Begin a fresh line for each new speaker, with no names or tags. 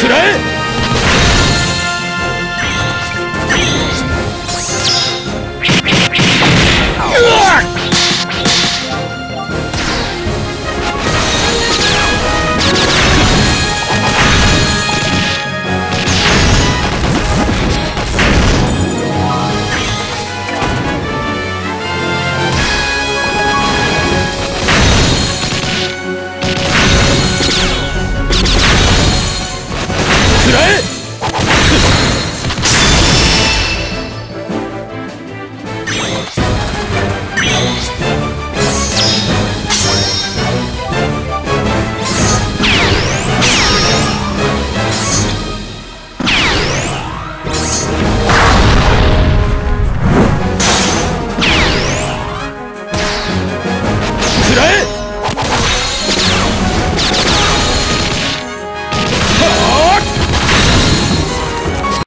食らえ？らえ